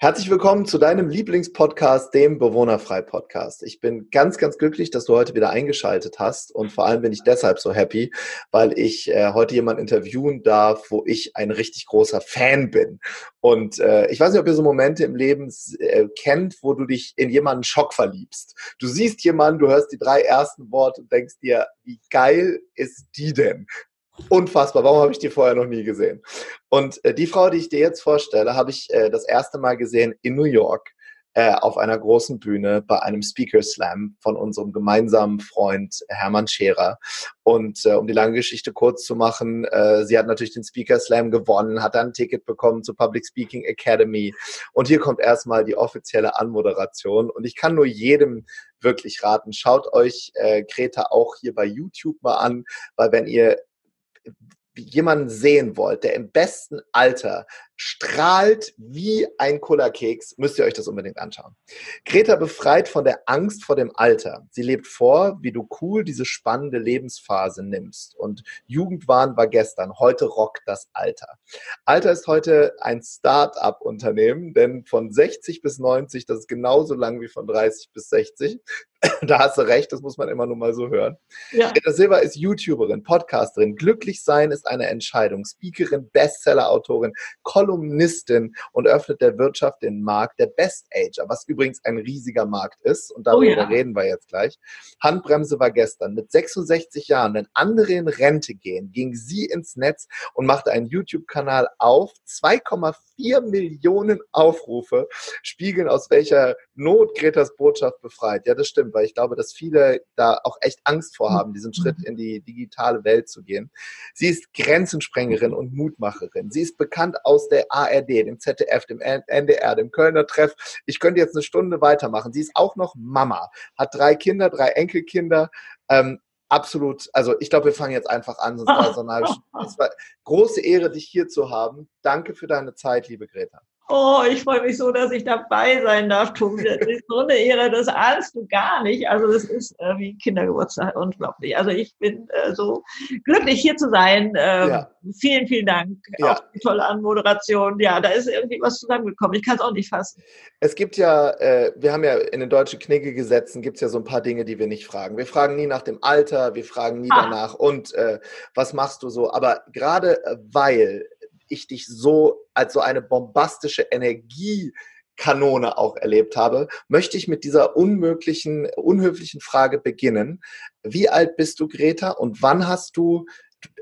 Herzlich willkommen zu deinem Lieblingspodcast, dem Bewohnerfrei-Podcast. Ich bin ganz, ganz glücklich, dass du heute wieder eingeschaltet hast und vor allem bin ich deshalb so happy, weil ich äh, heute jemanden interviewen darf, wo ich ein richtig großer Fan bin. Und äh, ich weiß nicht, ob ihr so Momente im Leben äh, kennt, wo du dich in jemanden Schock verliebst. Du siehst jemanden, du hörst die drei ersten Worte und denkst dir, wie geil ist die denn? Unfassbar, warum habe ich die vorher noch nie gesehen? Und äh, die Frau, die ich dir jetzt vorstelle, habe ich äh, das erste Mal gesehen in New York äh, auf einer großen Bühne bei einem Speaker Slam von unserem gemeinsamen Freund Hermann Scherer. Und äh, um die lange Geschichte kurz zu machen, äh, sie hat natürlich den Speaker Slam gewonnen, hat dann ein Ticket bekommen zur Public Speaking Academy. Und hier kommt erstmal die offizielle Anmoderation. Und ich kann nur jedem wirklich raten, schaut euch äh, Greta auch hier bei YouTube mal an, weil wenn ihr jemanden sehen wollt, der im besten Alter strahlt wie ein Kullerkeks, müsst ihr euch das unbedingt anschauen. Greta befreit von der Angst vor dem Alter. Sie lebt vor, wie du cool diese spannende Lebensphase nimmst. Und Jugendwahn war gestern, heute rockt das Alter. Alter ist heute ein Start-up-Unternehmen, denn von 60 bis 90, das ist genauso lang wie von 30 bis 60. da hast du recht, das muss man immer nur mal so hören. Ja. Greta Silva ist YouTuberin, Podcasterin. Glücklich sein ist eine Entscheidung. Speakerin, Bestseller-Autorin, Kolumnistin und öffnet der Wirtschaft den Markt der Best Ager, was übrigens ein riesiger Markt ist. Und darüber oh ja. reden wir jetzt gleich. Handbremse war gestern. Mit 66 Jahren, wenn andere in Rente gehen, ging sie ins Netz und machte einen YouTube-Kanal auf. 2,4 Millionen Aufrufe spiegeln, aus welcher Not Gretas Botschaft befreit. Ja, das stimmt, weil ich glaube, dass viele da auch echt Angst vorhaben, diesen Schritt in die digitale Welt zu gehen. Sie ist Grenzensprengerin und Mutmacherin. Sie ist bekannt aus der ARD, dem ZDF, dem NDR, dem Kölner Treff. Ich könnte jetzt eine Stunde weitermachen. Sie ist auch noch Mama, hat drei Kinder, drei Enkelkinder. Ähm, absolut, also ich glaube, wir fangen jetzt einfach an. Sonst war so eine es war große Ehre, dich hier zu haben. Danke für deine Zeit, liebe Greta. Oh, ich freue mich so, dass ich dabei sein darf, Tobi. Das ist so eine Ehre, das ahnst du gar nicht. Also das ist äh, wie Kindergeburtstag, unglaublich. Also ich bin äh, so glücklich, hier zu sein. Ähm, ja. Vielen, vielen Dank. Ja. Auch die tolle Anmoderation. Ja, da ist irgendwie was zusammengekommen. Ich kann es auch nicht fassen. Es gibt ja, äh, wir haben ja in den deutschen Knigge-Gesetzen gibt es ja so ein paar Dinge, die wir nicht fragen. Wir fragen nie nach dem Alter, wir fragen nie ah. danach und äh, was machst du so. Aber gerade äh, weil ich dich so als so eine bombastische Energiekanone auch erlebt habe, möchte ich mit dieser unmöglichen, unhöflichen Frage beginnen. Wie alt bist du, Greta, und wann hast du,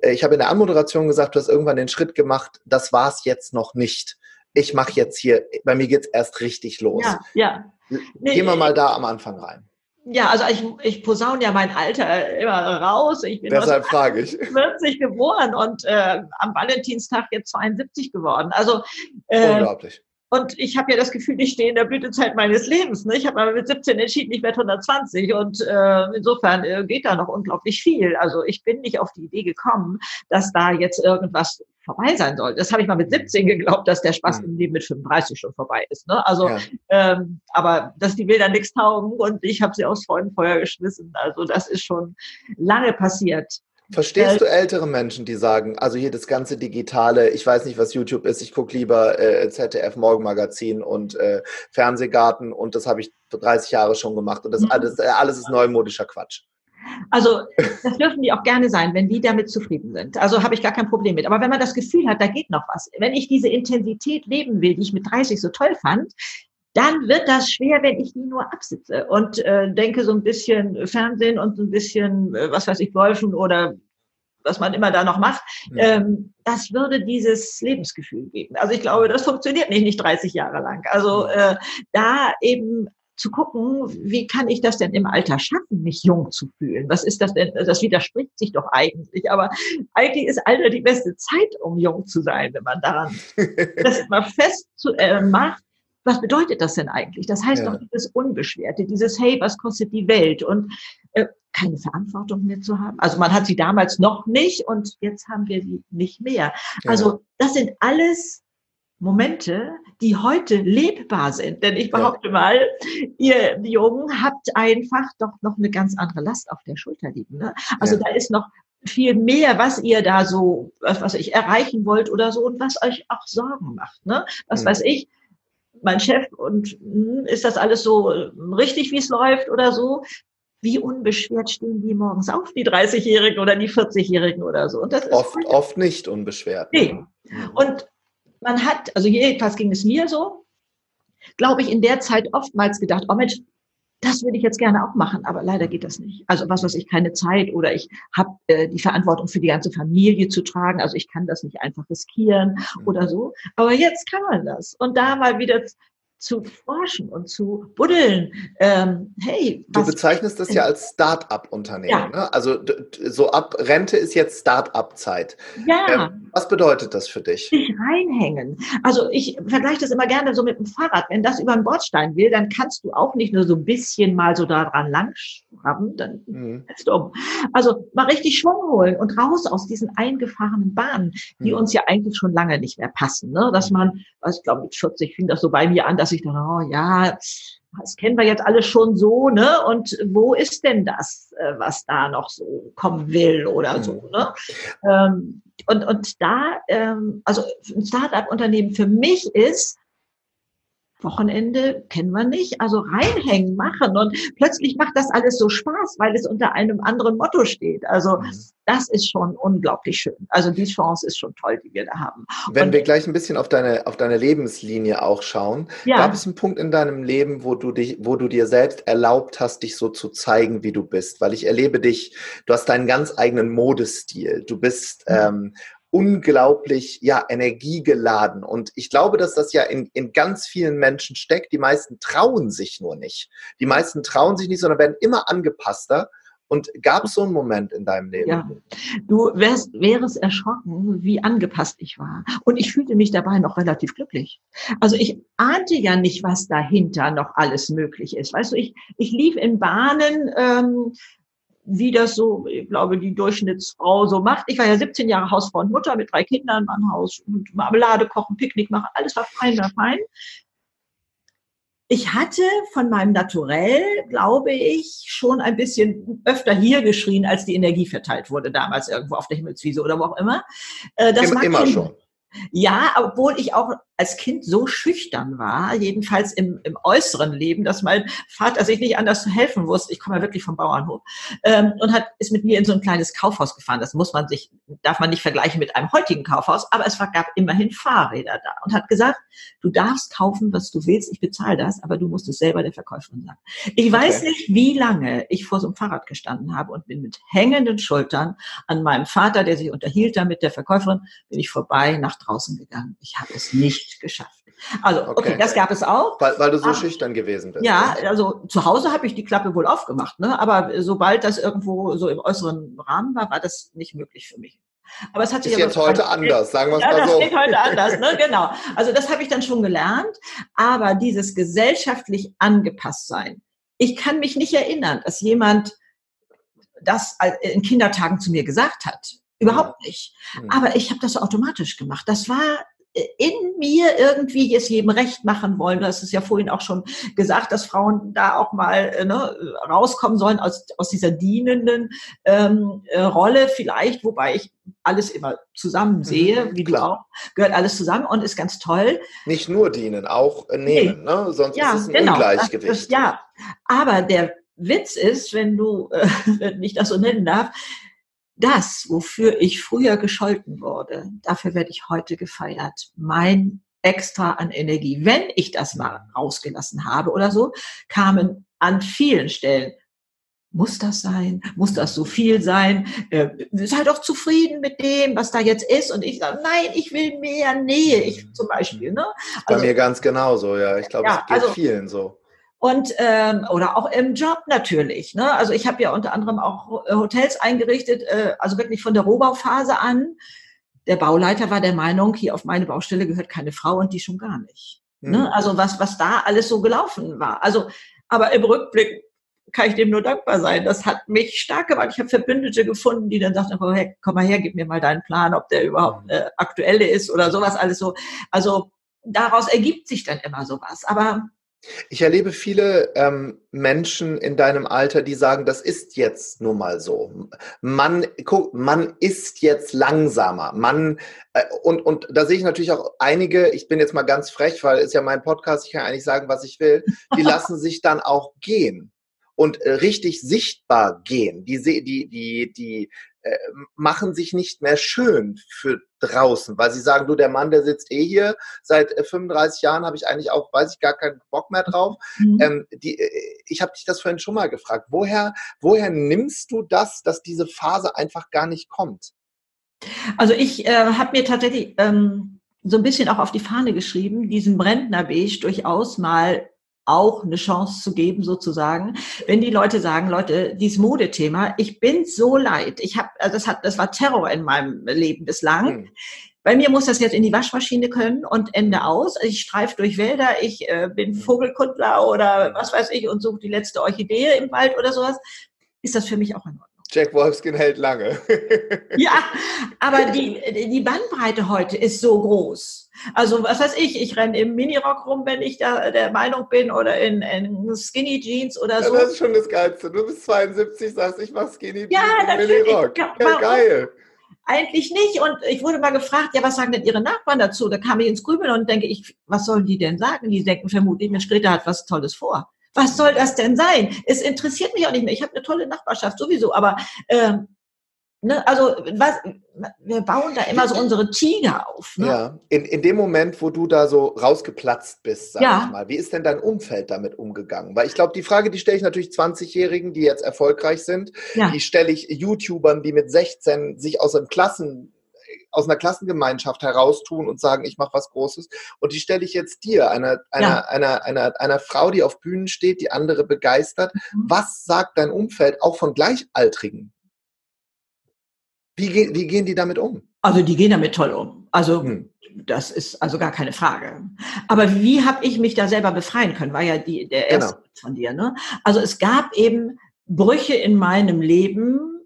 äh, ich habe in der Anmoderation gesagt, du hast irgendwann den Schritt gemacht, das war es jetzt noch nicht. Ich mache jetzt hier, bei mir geht es erst richtig los. Ja, ja. Gehen wir mal da am Anfang rein. Ja, also ich, ich posaune ja mein Alter immer raus. Ich bin Deshalb frage ich. 40 geboren und äh, am Valentinstag jetzt 72 geworden. Also äh, unglaublich. Und ich habe ja das Gefühl, ich stehe in der Blütezeit meines Lebens. Ne? Ich habe mal mit 17 entschieden, ich werde 120 und äh, insofern äh, geht da noch unglaublich viel. Also ich bin nicht auf die Idee gekommen, dass da jetzt irgendwas vorbei sein soll. Das habe ich mal mit 17 geglaubt, dass der Spaß mhm. im Leben mit 35 schon vorbei ist. Ne? Also, ja. ähm, aber dass die Bilder nichts taugen und ich habe sie aus Freudenfeuer geschmissen. Also das ist schon lange passiert. Verstehst du ältere Menschen, die sagen, also hier das ganze Digitale, ich weiß nicht, was YouTube ist, ich gucke lieber äh, ZDF Morgenmagazin und äh, Fernsehgarten und das habe ich 30 Jahre schon gemacht und das mhm. alles, äh, alles ist neumodischer Quatsch. Also das dürfen die auch gerne sein, wenn die damit zufrieden sind. Also habe ich gar kein Problem mit. Aber wenn man das Gefühl hat, da geht noch was, wenn ich diese Intensität leben will, die ich mit 30 so toll fand, dann wird das schwer, wenn ich die nur absitze und äh, denke so ein bisschen Fernsehen und so ein bisschen, äh, was weiß ich, Golfen oder was man immer da noch macht, ja. ähm, das würde dieses Lebensgefühl geben. Also ich glaube, das funktioniert nicht, nicht 30 Jahre lang. Also äh, da eben zu gucken, wie kann ich das denn im Alter schaffen, mich jung zu fühlen? Was ist das denn? Das widerspricht sich doch eigentlich. Aber eigentlich ist Alter die beste Zeit, um jung zu sein, wenn man daran das mal fest zu, äh, macht. Was bedeutet das denn eigentlich? Das heißt ja. doch dieses Unbeschwerte, dieses Hey, was kostet die Welt? Und äh, keine Verantwortung mehr zu haben. Also man hat sie damals noch nicht und jetzt haben wir sie nicht mehr. Ja. Also das sind alles Momente, die heute lebbar sind. Denn ich behaupte ja. mal, ihr Jungen habt einfach doch noch eine ganz andere Last auf der Schulter liegen. Ne? Also ja. da ist noch viel mehr, was ihr da so, was, was ich erreichen wollt oder so und was euch auch Sorgen macht. Ne? Was mhm. weiß ich, mein Chef und hm, ist das alles so äh, richtig, wie es läuft oder so? Wie unbeschwert stehen die morgens auf, die 30-Jährigen oder die 40-Jährigen oder so? Und das oft, ist oft nicht unbeschwert. Nee. Mhm. Und man hat, also jedenfalls ging es mir so, glaube ich, in der Zeit oftmals gedacht, oh Mensch, das würde ich jetzt gerne auch machen, aber leider geht das nicht. Also was weiß ich, keine Zeit oder ich habe äh, die Verantwortung für die ganze Familie zu tragen, also ich kann das nicht einfach riskieren mhm. oder so. Aber jetzt kann man das. Und da mal wieder zu forschen und zu buddeln. Ähm, hey, du bezeichnest das ja als Start-up-Unternehmen. Ja. Ne? Also so ab Rente ist jetzt Start-up-Zeit. Ja. Ähm, was bedeutet das für dich? Sich reinhängen. Also ich vergleiche das immer gerne so mit dem Fahrrad. Wenn das über einen Bordstein will, dann kannst du auch nicht nur so ein bisschen mal so daran lang schrappen, dann mhm. du um. Also mal richtig Schwung holen und raus aus diesen eingefahrenen Bahnen, die mhm. uns ja eigentlich schon lange nicht mehr passen. Ne? Dass man, was ich glaube mit 40 fing das so bei mir an, dass ich dachte, oh ja, das kennen wir jetzt alle schon so, ne? Und wo ist denn das, äh, was da noch so kommen will oder so, mhm. ne? Ähm, und, und da, ähm, also ein Startup-Unternehmen für mich ist, Wochenende kennen wir nicht, also reinhängen, machen und plötzlich macht das alles so Spaß, weil es unter einem anderen Motto steht. Also mhm. das ist schon unglaublich schön. Also die Chance ist schon toll, die wir da haben. Wenn und, wir gleich ein bisschen auf deine auf deine Lebenslinie auch schauen, ja. gab es einen Punkt in deinem Leben, wo du dich, wo du dir selbst erlaubt hast, dich so zu zeigen, wie du bist, weil ich erlebe dich, du hast deinen ganz eigenen Modestil. Du bist mhm. ähm, unglaublich ja, energiegeladen. Und ich glaube, dass das ja in, in ganz vielen Menschen steckt. Die meisten trauen sich nur nicht. Die meisten trauen sich nicht, sondern werden immer angepasster. Und gab es so einen Moment in deinem Leben? Ja, du wärst, wärst erschrocken, wie angepasst ich war. Und ich fühlte mich dabei noch relativ glücklich. Also ich ahnte ja nicht, was dahinter noch alles möglich ist. Weißt du, ich, ich lief in Bahnen, ähm, wie das so, ich glaube, die Durchschnittsfrau so macht. Ich war ja 17 Jahre Hausfrau und Mutter mit drei Kindern, Mann, Haus und Marmelade kochen, Picknick machen, alles war fein, war fein. Ich hatte von meinem Naturell, glaube ich, schon ein bisschen öfter hier geschrien, als die Energie verteilt wurde, damals irgendwo auf der Himmelswiese oder wo auch immer. Äh, das immer, immer schon. Ja, obwohl ich auch als Kind so schüchtern war, jedenfalls im, im äußeren Leben, dass mein Vater sich nicht anders zu helfen wusste. Ich komme ja wirklich vom Bauernhof ähm, und hat ist mit mir in so ein kleines Kaufhaus gefahren. Das muss man sich darf man nicht vergleichen mit einem heutigen Kaufhaus, aber es war, gab immerhin Fahrräder da und hat gesagt, du darfst kaufen, was du willst, ich bezahle das, aber du musst es selber der Verkäuferin sagen. Ich weiß okay. nicht, wie lange ich vor so einem Fahrrad gestanden habe und bin mit hängenden Schultern an meinem Vater, der sich unterhielt da mit der Verkäuferin, bin ich vorbei nach draußen gegangen. Ich habe es nicht geschafft. Also, okay, okay das gab es auch. Weil, weil du so ah, schüchtern gewesen bist. Ja, ne? also zu Hause habe ich die Klappe wohl aufgemacht, ne? aber sobald das irgendwo so im äußeren Rahmen war, war das nicht möglich für mich. Aber es hat sich ist jetzt heute anders, sagen wir es ja, mal so. Ja, das geht heute anders, ne? genau. Also das habe ich dann schon gelernt, aber dieses gesellschaftlich angepasst sein. Ich kann mich nicht erinnern, dass jemand das in Kindertagen zu mir gesagt hat. Überhaupt nicht. Mhm. Aber ich habe das automatisch gemacht. Das war in mir irgendwie es jedem recht machen wollen. Du hast es ja vorhin auch schon gesagt, dass Frauen da auch mal äh, ne, rauskommen sollen aus, aus dieser dienenden ähm, äh, Rolle vielleicht, wobei ich alles immer zusammen mhm, sehe, wie Klar. du auch, gehört alles zusammen und ist ganz toll. Nicht nur dienen, auch äh, nehmen, nee. ne? sonst ja, ist es ein genau. Ungleichgewicht. Das, ja, aber der Witz ist, wenn du, äh, wenn ich das so nennen darf, das, wofür ich früher gescholten wurde, dafür werde ich heute gefeiert. Mein extra an Energie. Wenn ich das mal rausgelassen habe oder so, kamen an vielen Stellen muss das sein? Muss das so viel sein? Äh, sei doch zufrieden mit dem, was da jetzt ist. Und ich sage, nein, ich will mehr Nähe, ich zum Beispiel. Ne? Also, Bei mir ganz genauso, ja. Ich glaube, ja, es geht also, vielen so und ähm, oder auch im Job natürlich. Ne? Also ich habe ja unter anderem auch äh, Hotels eingerichtet, äh, also wirklich von der Rohbauphase an. Der Bauleiter war der Meinung, hier auf meine Baustelle gehört keine Frau und die schon gar nicht. Mhm. Ne? Also was was da alles so gelaufen war. Also aber im Rückblick kann ich dem nur dankbar sein. Das hat mich stark gemacht. Ich habe Verbündete gefunden, die dann sagten, oh, hey, komm mal her, gib mir mal deinen Plan, ob der überhaupt mhm. äh, aktuelle ist oder sowas alles so. Also daraus ergibt sich dann immer sowas. Aber Ich erlebe viele ähm, Menschen in deinem Alter, die sagen, das ist jetzt nun mal so. Man, guck, man ist jetzt langsamer. Man, äh, und, und da sehe ich natürlich auch einige, ich bin jetzt mal ganz frech, weil es ja mein Podcast, ich kann eigentlich sagen, was ich will, die lassen sich dann auch gehen und äh, richtig sichtbar gehen. Die, die, die, die äh, machen sich nicht mehr schön für draußen, weil sie sagen, du, der Mann, der sitzt eh hier, seit 35 äh, Jahren habe ich eigentlich auch, weiß ich, gar keinen Bock mehr drauf. Mhm. Ähm, die, äh, ich habe dich das vorhin schon mal gefragt. Woher, woher nimmst du das, dass diese Phase einfach gar nicht kommt? Also ich äh, habe mir tatsächlich ähm, so ein bisschen auch auf die Fahne geschrieben, diesen Brentnerbeige durchaus mal auch eine Chance zu geben, sozusagen. Wenn die Leute sagen, Leute, dieses Modethema, ich bin so leid. Ich habe, also das hat, das war Terror in meinem Leben bislang. Mhm. Bei mir muss das jetzt in die Waschmaschine können und Ende aus. Ich streife durch Wälder, ich äh, bin hm. Vogelkundler oder was weiß ich und suche die letzte Orchidee im Wald oder sowas. Ist das für mich auch in Ordnung. Jack Wolfskin hält lange. ja, aber die, die Bandbreite heute ist so groß. Also was weiß ich, ich renne im Minirock rum, wenn ich da der Meinung bin, oder in, in Skinny Jeans oder so. Ja, das ist schon das Geilste. Du bist 72, sagst, ich mache Skinny Jeans ja, und Minirock. Ja, geil. Eigentlich nicht. Und ich wurde mal gefragt, ja, was sagen denn Ihre Nachbarn dazu? Da kam ich ins Grübeln und denke ich, was sollen die denn sagen? Die denken vermutlich, Mensch, Greta hat was Tolles vor. Was soll das denn sein? Es interessiert mich auch nicht mehr. Ich habe eine tolle Nachbarschaft sowieso, aber ähm, ne, also was, wir bauen da immer so unsere Tiger auf. Ne? Ja, in, in dem Moment, wo du da so rausgeplatzt bist, sag ja. ich mal, wie ist denn dein Umfeld damit umgegangen? Weil ich glaube, die Frage, die stelle ich natürlich 20-Jährigen, die jetzt erfolgreich sind, ja. die stelle ich YouTubern, die mit 16 sich aus einem Klassen aus einer Klassengemeinschaft heraustun und sagen, ich mache was Großes. Und die stelle ich jetzt dir, einer, einer, ja. einer, einer, einer Frau, die auf Bühnen steht, die andere begeistert. Mhm. Was sagt dein Umfeld auch von Gleichaltrigen? Wie, wie gehen die damit um? Also die gehen damit toll um. Also hm. das ist also gar keine Frage. Aber wie habe ich mich da selber befreien können? War ja die, der erste genau. von dir. Ne? Also es gab eben Brüche in meinem Leben.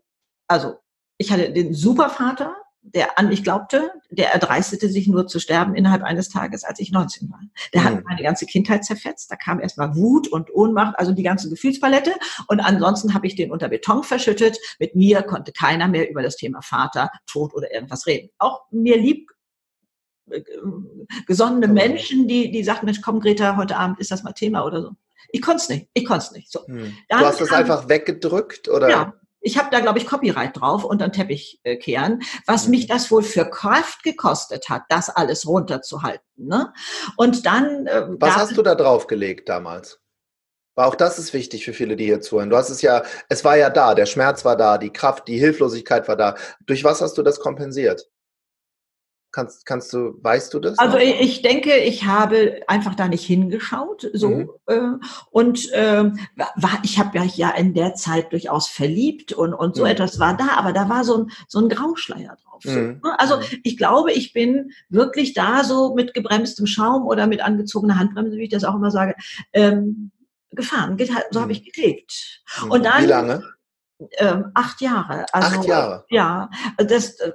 Also ich hatte den Supervater, der an mich glaubte, der erdreistete sich nur zu sterben innerhalb eines Tages, als ich 19 war. Der hat meine ganze Kindheit zerfetzt. Da kam erstmal Wut und Ohnmacht, also die ganze Gefühlspalette. Und ansonsten habe ich den unter Beton verschüttet. Mit mir konnte keiner mehr über das Thema Vater, Tod oder irgendwas reden. Auch mir lieb äh, gesonnene Menschen, die, die sagten, Mensch, komm, Greta, heute Abend ist das mal Thema oder so. Ich konnte es nicht. Ich konnte es nicht. So. Hm. Du hast es einfach weggedrückt oder? Ja, ich habe da, glaube ich, Copyright drauf und dann Teppich äh, kehren, was mich mhm. das wohl für Kraft gekostet hat, das alles runterzuhalten. Ne? Und dann. Äh, was hast du da draufgelegt damals? Auch das ist wichtig für viele, die hier zuhören. Du hast es ja, es war ja da, der Schmerz war da, die Kraft, die Hilflosigkeit war da. Durch was hast du das kompensiert? Kannst, kannst du, weißt du das? Also ich, ich denke, ich habe einfach da nicht hingeschaut, so mhm. äh, und äh, war, ich habe mich ja in der Zeit durchaus verliebt und und so mhm. etwas war da, aber da war so ein so ein Grauschleier drauf. Mhm. ne? Also mhm. ich glaube, ich bin wirklich da so mit gebremstem Schaum oder mit angezogener Handbremse, wie ich das auch immer sage, ähm, gefahren. So habe mhm. ich gelebt. Mhm. Und dann, wie lange? Ähm, acht Jahre. Also, acht Jahre. Ja, das äh,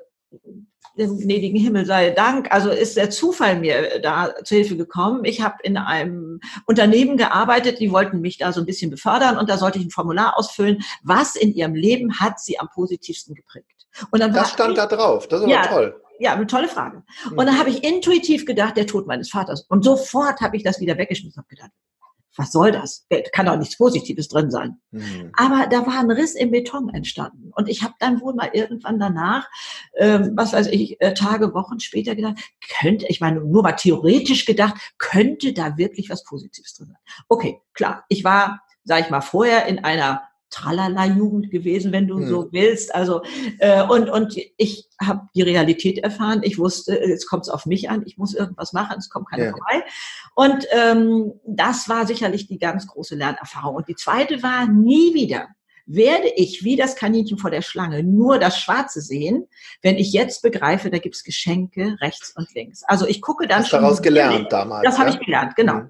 dem gnädigen Himmel sei Dank, also ist der Zufall mir da zu Hilfe gekommen. Ich habe in einem Unternehmen gearbeitet, die wollten mich da so ein bisschen befördern und da sollte ich ein Formular ausfüllen, was in ihrem Leben hat sie am positivsten geprägt. Und dann das stand ich, da drauf, das ist aber ja, toll. Ja, eine tolle Frage. Und dann habe ich intuitiv gedacht, der Tod meines Vaters. Und sofort habe ich das wieder weggeschmissen und gedacht, was soll das? Kann doch nichts Positives drin sein. Mhm. Aber da war ein Riss im Beton entstanden. Und ich habe dann wohl mal irgendwann danach, ähm, was weiß ich, äh, Tage, Wochen später gedacht, könnte, ich meine, nur mal theoretisch gedacht, könnte da wirklich was Positives drin sein. Okay, klar. Ich war, sag ich mal, vorher in einer Tralala-Jugend gewesen, wenn du hm. so willst. Also äh, und und ich habe die Realität erfahren. Ich wusste, jetzt kommt es auf mich an. Ich muss irgendwas machen. Es kommt keiner ja. vorbei. Und ähm, das war sicherlich die ganz große Lernerfahrung. Und die zweite war nie wieder werde ich wie das Kaninchen vor der Schlange nur das Schwarze sehen, wenn ich jetzt begreife, da gibt's Geschenke rechts und links. Also ich gucke dann Hast schon. daraus gelernt damals. Das ja? habe ich gelernt, genau. Mhm.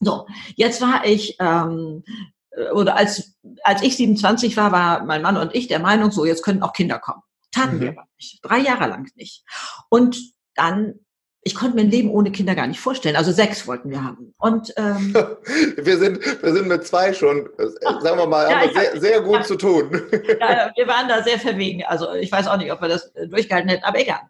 So, jetzt war ich ähm, äh, oder als, als ich 27 war, war mein Mann und ich der Meinung, so, jetzt können auch Kinder kommen. Taten mhm. wir aber nicht. Drei Jahre lang nicht. Und dann ich konnte mir ein Leben ohne Kinder gar nicht vorstellen. Also sechs wollten wir haben. Und ähm, wir sind wir sind mit zwei schon, äh, sagen wir mal, ja, sehr, sehr gut ja, zu tun. ja, wir waren da sehr verwegen. Also ich weiß auch nicht, ob wir das äh, durchgehalten hätten, aber egal.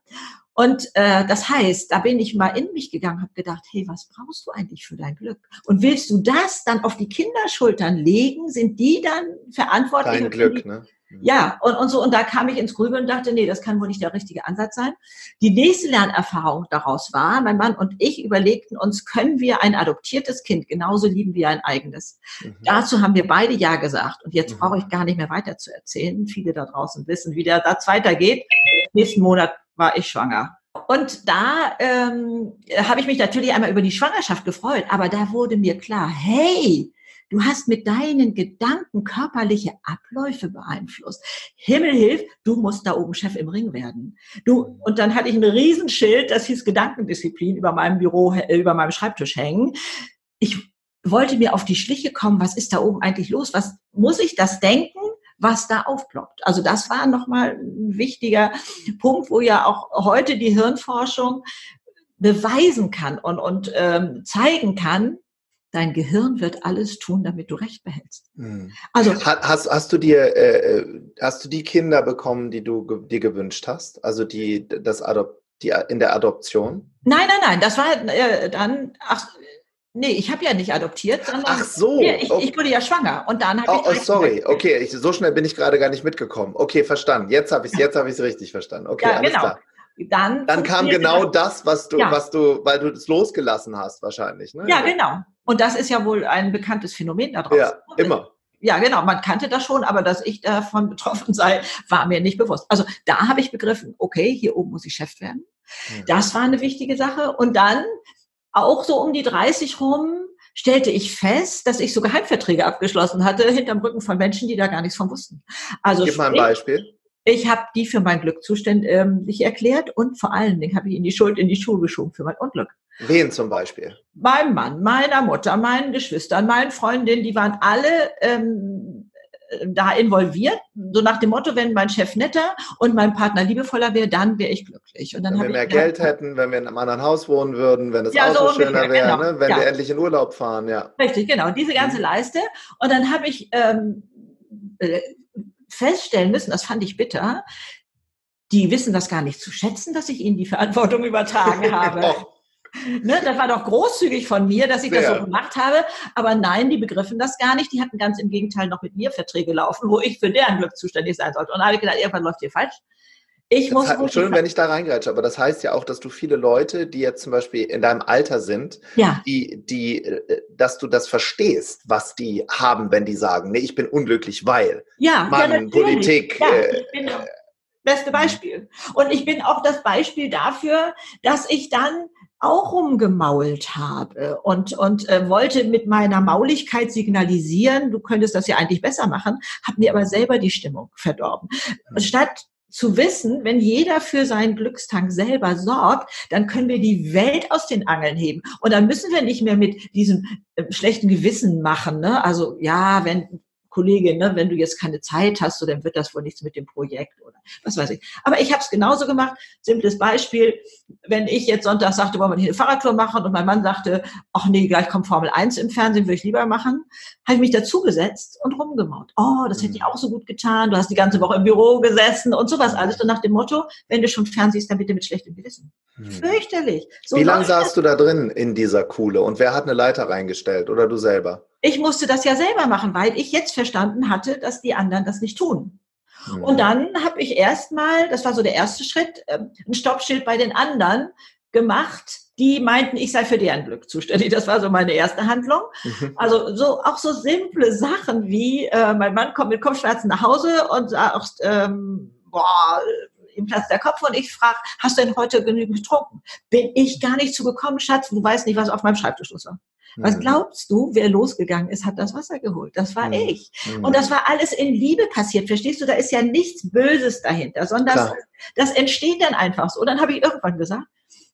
Und äh, das heißt, da bin ich mal in mich gegangen, habe gedacht, hey, was brauchst du eigentlich für dein Glück? Und willst du das dann auf die Kinderschultern legen? Sind die dann verantwortlich? Dein Glück, ne? Mhm. Ja, und, und so, und da kam ich ins Grübeln und dachte, nee, das kann wohl nicht der richtige Ansatz sein. Die nächste Lernerfahrung daraus war, mein Mann und ich überlegten uns, können wir ein adoptiertes Kind genauso lieben wie ein eigenes? Mhm. Dazu haben wir beide Ja gesagt. Und jetzt mhm. brauche ich gar nicht mehr weiter zu erzählen. Viele da draußen wissen, wie der Satz weitergeht. Nächsten Monat war ich schwanger. Und da ähm, habe ich mich natürlich einmal über die Schwangerschaft gefreut, aber da wurde mir klar, hey, du hast mit deinen Gedanken körperliche Abläufe beeinflusst. Himmel hilf, du musst da oben Chef im Ring werden. Du, und dann hatte ich ein Riesenschild, das hieß Gedankendisziplin über meinem Büro, äh, über meinem Schreibtisch hängen. Ich wollte mir auf die Schliche kommen, was ist da oben eigentlich los? Was muss ich das denken? was da aufploppt. Also das war nochmal ein wichtiger Punkt, wo ja auch heute die Hirnforschung beweisen kann und, und ähm, zeigen kann, dein Gehirn wird alles tun, damit du Recht behältst. Hm. Also hast, hast du dir äh, hast du die Kinder bekommen, die du dir gewünscht hast? Also die das Adop die in der Adoption? Nein, nein, nein. Das war äh, dann ach Nee, ich habe ja nicht adoptiert, sondern Ach so, ja, ich, ich, wurde ja schwanger und dann habe oh, ich. Oh, sorry, okay, ich, so schnell bin ich gerade gar nicht mitgekommen. Okay, verstanden. Jetzt habe ich es, jetzt habe ich es richtig verstanden. Okay, ja, alles genau. klar. Dann, dann kam genau das, was du, ja. was du, weil du es losgelassen hast, wahrscheinlich. Ne? Ja, genau. Und das ist ja wohl ein bekanntes Phänomen da draußen. Ja, immer. Ja, genau. Man kannte das schon, aber dass ich davon betroffen sei, war mir nicht bewusst. Also da habe ich begriffen, okay, hier oben muss ich Chef werden. Hm. Das war eine wichtige Sache. Und dann auch so um die 30 rum stellte ich fest, dass ich so Geheimverträge abgeschlossen hatte hinterm Rücken von Menschen, die da gar nichts von wussten. Also Gib mal ein Beispiel. Ich habe die für mein Glück zuständig ähm, erklärt und vor allen Dingen habe ich ihnen die Schuld in die Schuhe geschoben für mein Unglück. Wen zum Beispiel? Meinem Mann, meiner Mutter, meinen Geschwistern, meinen Freundinnen, die waren alle ähm, da involviert, so nach dem Motto, wenn mein Chef netter und mein Partner liebevoller wäre, dann wäre ich glücklich. Und dann wenn wir mehr Geld hätten, wenn wir in einem anderen Haus wohnen würden, wenn das ja, Auto so schöner wäre, genau. ne? wenn ja. wir endlich in Urlaub fahren, ja. Richtig, genau, diese ganze mhm. Leiste. Und dann habe ich ähm, äh, feststellen müssen, das fand ich bitter, die wissen das gar nicht zu schätzen, dass ich ihnen die Verantwortung übertragen habe. Ne, das war doch großzügig von mir, dass ich Sehr. das so gemacht habe. Aber nein, die begriffen das gar nicht. Die hatten ganz im Gegenteil noch mit mir Verträge laufen, wo ich für deren Glück zuständig sein sollte. Und da habe ich gedacht, irgendwann läuft hier falsch. Ich das muss heißt, Entschuldigung, wenn ich da reingreife, aber das heißt ja auch, dass du viele Leute, die jetzt zum Beispiel in deinem Alter sind, ja. die, die, äh, dass du das verstehst, was die haben, wenn die sagen, nee, ich bin unglücklich, weil ja, Mann, ja, Politik. Ja, äh, ich bin äh, beste Beispiel. Und ich bin auch das Beispiel dafür, dass ich dann auch rumgemault habe und, und äh, wollte mit meiner Mauligkeit signalisieren, du könntest das ja eigentlich besser machen, habe mir aber selber die Stimmung verdorben. Mhm. Statt zu wissen, wenn jeder für seinen Glückstank selber sorgt, dann können wir die Welt aus den Angeln heben. Und dann müssen wir nicht mehr mit diesem äh, schlechten Gewissen machen. Ne? Also ja, wenn Kollegin, ne, wenn du jetzt keine Zeit hast, so, dann wird das wohl nichts mit dem Projekt oder was weiß ich. Aber ich habe es genauso gemacht. Simples Beispiel, wenn ich jetzt Sonntag sagte, wollen wir hier eine Fahrradtour machen und mein Mann sagte, ach nee, gleich kommt Formel 1 im Fernsehen, würde ich lieber machen, habe ich mich dazugesetzt und rumgemaut. Oh, das hätte ich mhm. auch so gut getan. Du hast die ganze Woche im Büro gesessen und sowas alles. Und nach dem Motto, wenn du schon fernsiehst, dann bitte mit schlechtem Gewissen. Hm. Fürchterlich. So Wie lange saßt du da drin in dieser Kuhle und wer hat eine Leiter reingestellt oder du selber? Ich musste das ja selber machen, weil ich jetzt verstanden hatte, dass die anderen das nicht tun. Mhm. Und dann habe ich erstmal, das war so der erste Schritt, ähm, ein Stoppschild bei den anderen gemacht, die meinten, ich sei für deren Glück zuständig. Das war so meine erste Handlung. Mhm. Also so auch so simple Sachen wie äh, mein Mann kommt mit Kopfschmerzen nach Hause und sagt, ähm, boah, ihm platzt der Kopf und ich frage, hast du denn heute genügend getrunken? Bin ich gar nicht zugekommen, Schatz, du weißt nicht, was auf meinem Schreibtisch los war. Was mhm. glaubst du, wer losgegangen ist, hat das Wasser geholt? Das war mhm. ich. Mhm. Und das war alles in Liebe passiert. Verstehst du? Da ist ja nichts Böses dahinter, sondern das, das entsteht dann einfach so. Und dann habe ich irgendwann gesagt,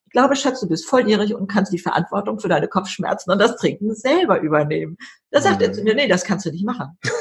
ich glaube, Schatz, du bist volljährig und kannst die Verantwortung für deine Kopfschmerzen und das Trinken selber übernehmen. Da sagt mhm. er zu mir, nee, das kannst du nicht machen.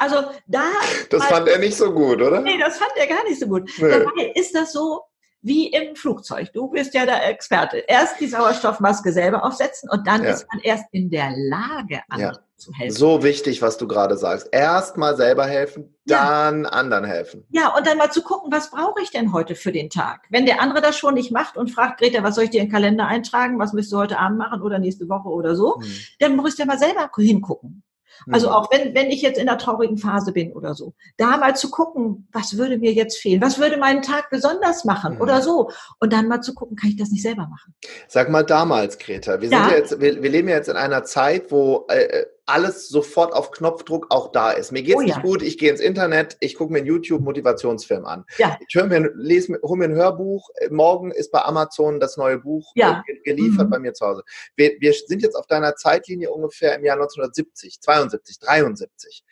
also da. Das fand er nicht so gut, oder? Nee, das fand er gar nicht so gut. Nee. Dabei ist das so, wie im Flugzeug. Du bist ja der Experte. Erst die Sauerstoffmaske selber aufsetzen und dann ja. ist man erst in der Lage, anderen ja. zu helfen. So wichtig, was du gerade sagst. Erst mal selber helfen, dann ja. anderen helfen. Ja, und dann mal zu gucken, was brauche ich denn heute für den Tag? Wenn der andere das schon nicht macht und fragt, Greta, was soll ich dir in den Kalender eintragen? Was müsst du heute Abend machen oder nächste Woche oder so? Hm. Dann musst du ja mal selber hingucken. Also mhm. auch wenn, wenn ich jetzt in einer traurigen Phase bin oder so, da mal zu gucken, was würde mir jetzt fehlen? Was würde meinen Tag besonders machen mhm. oder so? Und dann mal zu gucken, kann ich das nicht selber machen? Sag mal damals, Greta, wir, ja. sind jetzt, wir, wir leben jetzt in einer Zeit, wo äh, äh alles sofort auf Knopfdruck auch da ist. Mir geht's oh, nicht ja. gut, ich gehe ins Internet, ich gucke mir einen YouTube-Motivationsfilm an. Ja. Ich höre mir, lese, hole mir ein Hörbuch. Morgen ist bei Amazon das neue Buch ja. geliefert mhm. bei mir zu Hause. Wir, wir sind jetzt auf deiner Zeitlinie ungefähr im Jahr 1970, 72, 73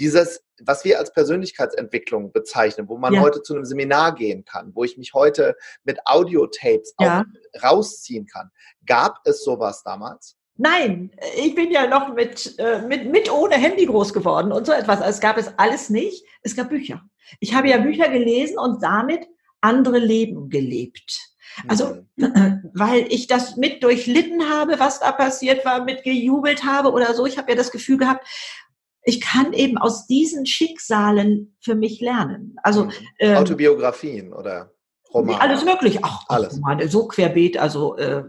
dieses, was wir als Persönlichkeitsentwicklung bezeichnen, wo man ja. heute zu einem Seminar gehen kann, wo ich mich heute mit Audiotapes ja. rausziehen kann. Gab es sowas damals? Nein, ich bin ja noch mit, äh, mit, mit ohne Handy groß geworden und so etwas. Also es gab es alles nicht. Es gab Bücher. Ich habe ja Bücher gelesen und damit andere Leben gelebt. Also, mhm. weil ich das mit durchlitten habe, was da passiert war, mit gejubelt habe oder so. Ich habe ja das Gefühl gehabt, ich kann eben aus diesen Schicksalen für mich lernen. Also mhm. ähm, Autobiografien oder Romane. Alles möglich. Ach, alles. Romane, so querbeet. Also äh,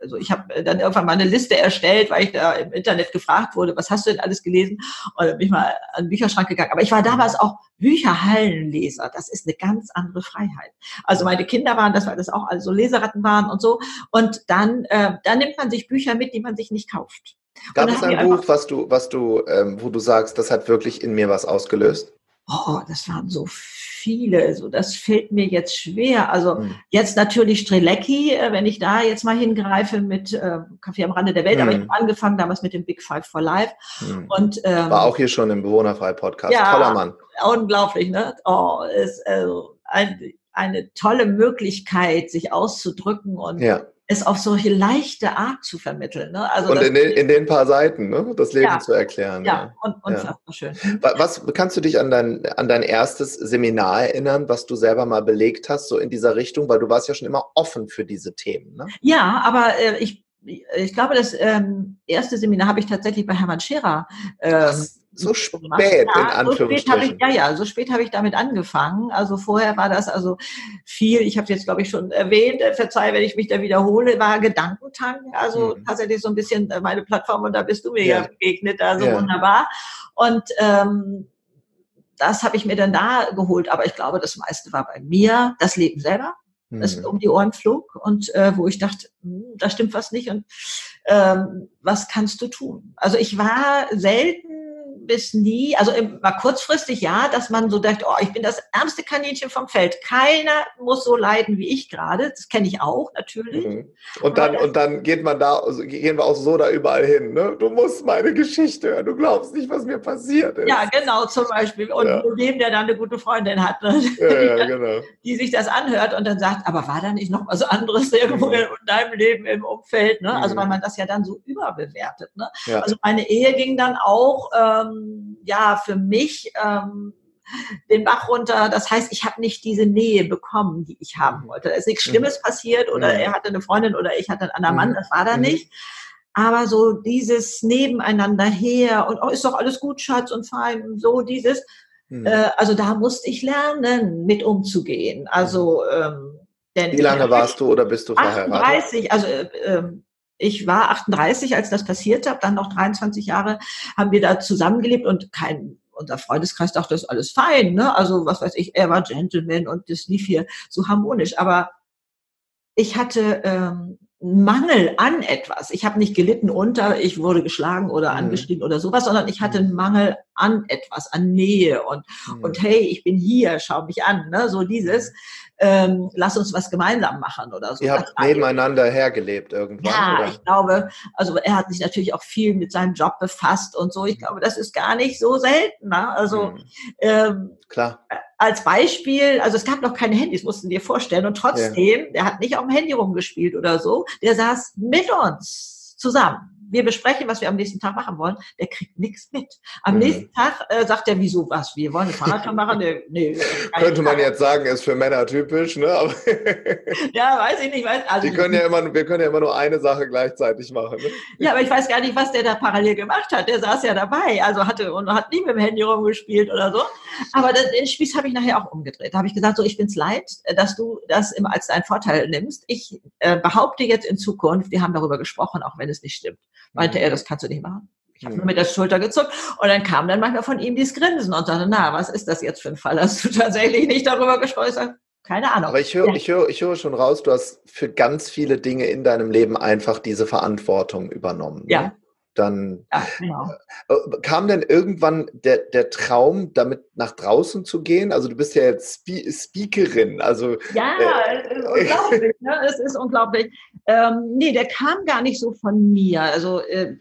also ich habe äh, dann irgendwann mal eine Liste erstellt, weil ich da im Internet gefragt wurde, was hast du denn alles gelesen? Und dann bin ich mal an den Bücherschrank gegangen. Aber ich war damals auch Bücherhallenleser. Das ist eine ganz andere Freiheit. Also meine Kinder waren das, weil das auch also Leseratten waren und so. Und dann, äh, dann nimmt man sich Bücher mit, die man sich nicht kauft. Gab es ein Buch, was du, was du, ähm, wo du sagst, das hat wirklich in mir was ausgelöst? Oh, das waren so viele. Also das fällt mir jetzt schwer. Also mhm. jetzt natürlich Strelecki, äh, wenn ich da jetzt mal hingreife mit äh, Kaffee am Rande der Welt, mhm. aber ich habe angefangen damals mit dem Big Five for Life. Mhm. Und, ähm, War auch hier schon im Bewohnerfrei-Podcast. Ja, Toller Mann. Unglaublich, ne? Oh, ist also ein, eine tolle Möglichkeit, sich auszudrücken und ja es auf solche leichte Art zu vermitteln. Ne? Also und in den, in den, paar Seiten, ne? das Leben ja, zu erklären. Ja, ja. und unfassbar ja. schön. Was kannst du dich an dein, an dein erstes Seminar erinnern, was du selber mal belegt hast, so in dieser Richtung, weil du warst ja schon immer offen für diese Themen. Ne? Ja, aber äh, ich ich glaube, das ähm, erste Seminar habe ich tatsächlich bei Hermann Scherer ähm, so spät ja, in Anführungsstrichen. So ich, ja, ja, so spät habe ich damit angefangen. Also vorher war das also viel, ich habe jetzt glaube ich schon erwähnt, äh, verzeih, wenn ich mich da wiederhole, war Gedankentank. Also mhm. tatsächlich so ein bisschen äh, meine Plattform und da bist du mir ja, ja begegnet, also ja. wunderbar. Und ähm, das habe ich mir dann da geholt, aber ich glaube, das meiste war bei mir, das Leben selber das mhm. um die Ohren flog und äh, wo ich dachte, hm, da stimmt was nicht und ähm, was kannst du tun? Also ich war selten bis nie, also mal kurzfristig ja, dass man so denkt, oh, ich bin das ärmste Kaninchen vom Feld. Keiner muss so leiden wie ich gerade. Das kenne ich auch natürlich. Mhm. Und dann und dann geht man da, also gehen wir auch so da überall hin. Ne? Du musst meine Geschichte hören. Du glaubst nicht, was mir passiert ist. Ja, genau zum Beispiel. Und ja. dem, der dann eine gute Freundin hat, ne? ja, ja, genau. die sich das anhört und dann sagt, aber war da nicht noch was anderes irgendwo mhm. in deinem Leben im Umfeld? Ne? Also mhm. weil man das ja dann so überbewertet. Ne? Ja. Also meine Ehe ging dann auch ähm, ja, für mich ähm, den Bach runter. Das heißt, ich habe nicht diese Nähe bekommen, die ich haben wollte. Es ist nichts Schlimmes mhm. passiert oder mhm. er hatte eine Freundin oder ich hatte einen anderen Mann, mhm. das war da mhm. nicht. Aber so dieses Nebeneinander her und oh, ist doch alles gut, Schatz und fein und so dieses. Mhm. Äh, also da musste ich lernen, mit umzugehen. Also ähm, denn Wie lange warst du oder bist du verheiratet? 38, also äh, ähm, ich war 38, als das passiert habe, dann noch 23 Jahre haben wir da zusammengelebt und kein unser Freundeskreis dachte, das ist alles fein, ne? Also was weiß ich, er war Gentleman und das lief hier so harmonisch. Aber ich hatte ähm, Mangel an etwas. Ich habe nicht gelitten unter, ich wurde geschlagen oder mhm. angeschrien mhm. oder sowas, sondern ich hatte einen Mangel an etwas, an Nähe und, mhm. und hey, ich bin hier, schau mich an, ne? so dieses. Mhm ähm, lass uns was gemeinsam machen oder so. Ihr habt nebeneinander hergelebt irgendwann. Ja, oder? ich glaube, also er hat sich natürlich auch viel mit seinem Job befasst und so. Ich mhm. glaube, das ist gar nicht so selten. Ne? Also mhm. ähm, klar. Als Beispiel, also es gab noch keine Handys, mussten du dir vorstellen. Und trotzdem, ja. der hat nicht auf dem Handy rumgespielt oder so, der saß mit uns zusammen wir besprechen, was wir am nächsten Tag machen wollen, der kriegt nichts mit. Am mhm. nächsten Tag äh, sagt er, wieso was? Wir wollen eine Fahrradtour machen? Nee, nee, Könnte man jetzt sagen, ist für Männer typisch, ne? Aber ja, weiß ich nicht. Weiß, also, Die können ja immer, wir können ja immer nur eine Sache gleichzeitig machen. Ne? Ja, aber ich weiß gar nicht, was der da parallel gemacht hat. Der saß ja dabei, also hatte und hat nie mit dem Handy rumgespielt oder so. Aber das, den Spieß habe ich nachher auch umgedreht. Da habe ich gesagt, so ich bin's leid, dass du das immer als deinen Vorteil nimmst. Ich äh, behaupte jetzt in Zukunft, wir haben darüber gesprochen, auch wenn es nicht stimmt. Meinte mhm. er, das kannst du nicht machen. Ich habe nur mit der Schulter gezuckt und dann kam dann manchmal von ihm dieses Grinsen und sagte, na, was ist das jetzt für ein Fall? Hast du tatsächlich nicht darüber gesprochen? Sag, keine Ahnung. Aber ich höre, ja. ich, höre, ich höre schon raus, du hast für ganz viele Dinge in deinem Leben einfach diese Verantwortung übernommen. Ja. Dann ja, genau. Äh, äh, kam denn irgendwann der, der Traum, damit nach draußen zu gehen? Also du bist ja jetzt Spe Speakerin. Also, ja, äh, unglaublich. ne? Es ist unglaublich. Ähm, nee, der kam gar nicht so von mir. Also äh,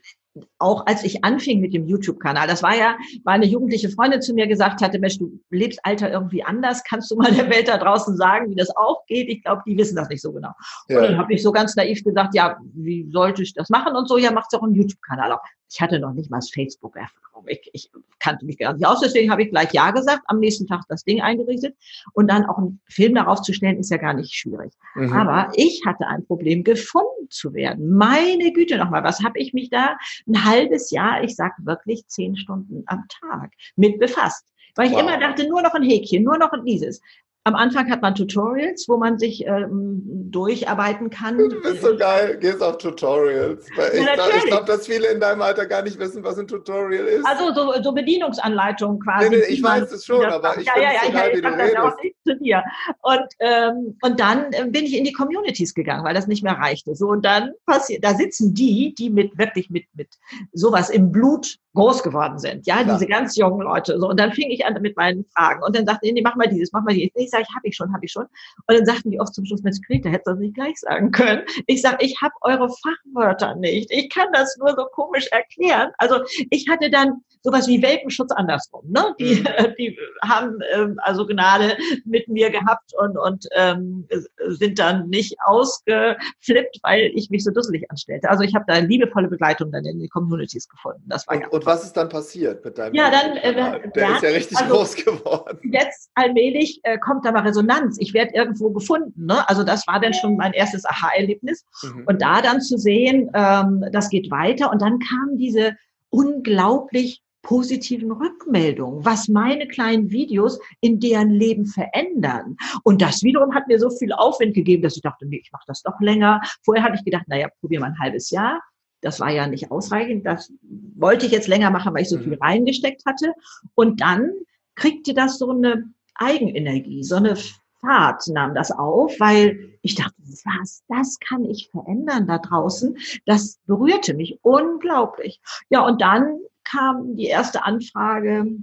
auch als ich anfing mit dem YouTube-Kanal, das war ja, weil eine jugendliche Freundin zu mir gesagt hatte, Mensch, du lebst Alter irgendwie anders, kannst du mal der Welt da draußen sagen, wie das auch geht? Ich glaube, die wissen das nicht so genau. Ja. Und dann habe ich so ganz naiv gesagt, ja, wie sollte ich das machen und so, ja, macht's auch einen YouTube-Kanal. Ich hatte noch nicht mal Facebook-Erfahrung. Ich, ich kannte mich gar nicht aus, deswegen habe ich gleich Ja gesagt, am nächsten Tag das Ding eingerichtet und dann auch einen Film darauf zu stellen, ist ja gar nicht schwierig. Mhm. Aber ich hatte ein Problem, gefunden zu werden. Meine Güte nochmal, was habe ich mich da ein halbes Jahr, ich sag wirklich zehn Stunden am Tag mit befasst. Weil ich wow. immer dachte, nur noch ein Häkchen, nur noch dieses. Am Anfang hat man Tutorials, wo man sich ähm, durcharbeiten kann. Du bist so geil, gehst auf Tutorials. ich ja, glaube, glaub, dass viele in deinem Alter gar nicht wissen, was ein Tutorial ist. Also so, so Bedienungsanleitungen quasi. Nee, nee, ich weiß es schon, aber ich ja, ja, ja, so geil, ich, ja, ich auch nicht zu dir. Und, ähm, und dann äh, bin ich in die Communities gegangen, weil das nicht mehr reichte. So, und dann passiert, da sitzen die, die mit wirklich mit, mit sowas im Blut groß geworden sind, ja, Klar. diese ganz jungen Leute. So, und dann fing ich an mit meinen Fragen und dann sagten die, nee, mach mal dieses, mach mal dieses. Ich sage, ich habe ich schon, habe ich schon. Und dann sagten die oft zum Schluss, Mensch, Greta, hättest du das nicht gleich sagen können. Ich sage, ich habe eure Fachwörter nicht. Ich kann das nur so komisch erklären. Also ich hatte dann sowas wie Welpenschutz andersrum. Ne? Die, mhm. die haben ähm, also Gnade mit mir gehabt und, und ähm, sind dann nicht ausgeflippt, weil ich mich so dusselig anstellte. Also ich habe da liebevolle Begleitung dann in den Communities gefunden. Das war und, und was ist dann passiert mit deinem Ja, dann äh, der ist ja richtig also, groß geworden. Jetzt allmählich äh, kommt da mal Resonanz. Ich werde irgendwo gefunden. Ne? Also das war dann schon mein erstes Aha-Erlebnis. Mhm. Und da dann zu sehen, ähm, das geht weiter. Und dann kamen diese unglaublich positiven Rückmeldungen, was meine kleinen Videos in deren Leben verändern. Und das wiederum hat mir so viel Aufwind gegeben, dass ich dachte, nee, ich mache das doch länger. Vorher hatte ich gedacht, naja, probier mal ein halbes Jahr. Das war ja nicht ausreichend. Das wollte ich jetzt länger machen, weil ich so viel mhm. reingesteckt hatte. Und dann kriegte das so eine Eigenenergie, so eine Fahrt nahm das auf, weil ich dachte, was, das kann ich verändern da draußen. Das berührte mich unglaublich. Ja, und dann kam die erste Anfrage